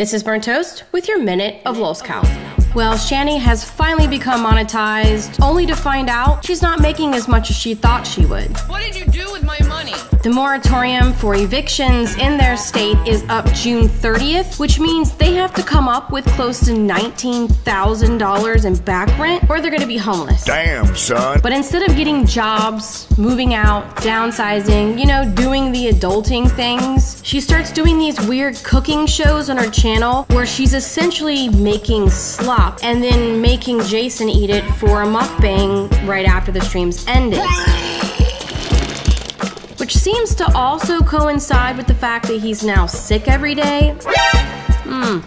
This is Burnt Toast with your minute of Lolzcow. Well, Shanny has finally become monetized, only to find out she's not making as much as she thought she would. What did you do with my money? The moratorium for evictions in their state is up June 30th, which means they have to come up with close to $19,000 in back rent or they're going to be homeless. Damn, son. But instead of getting jobs, moving out, downsizing, you know, doing the adulting things, she starts doing these weird cooking shows on her channel where she's essentially making slop and then making Jason eat it for a mukbang right after the streams ended. Which seems to also coincide with the fact that he's now sick every day. Hmm,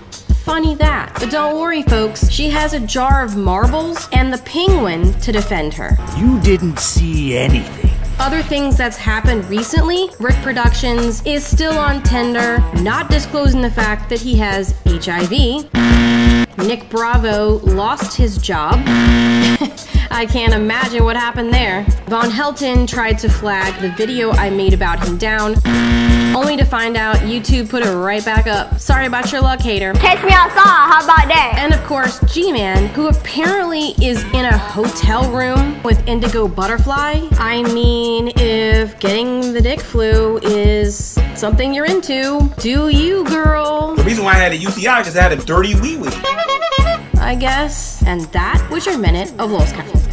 funny that. But don't worry, folks, she has a jar of marbles and the penguin to defend her. You didn't see anything. Other things that's happened recently, Rick Productions is still on Tinder, not disclosing the fact that he has HIV. Nick Bravo lost his job. I can't imagine what happened there. Von Helton tried to flag the video I made about him down, only to find out YouTube put it right back up. Sorry about your luck, hater. Catch me outside, how about that? And of course, G-Man, who apparently is in a hotel room with Indigo Butterfly. I mean, if getting the dick flu is something you're into, do you, girl? Reason why I had a UTI because I had a dirty wee wee. I guess. And that was your minute of Lolzcows.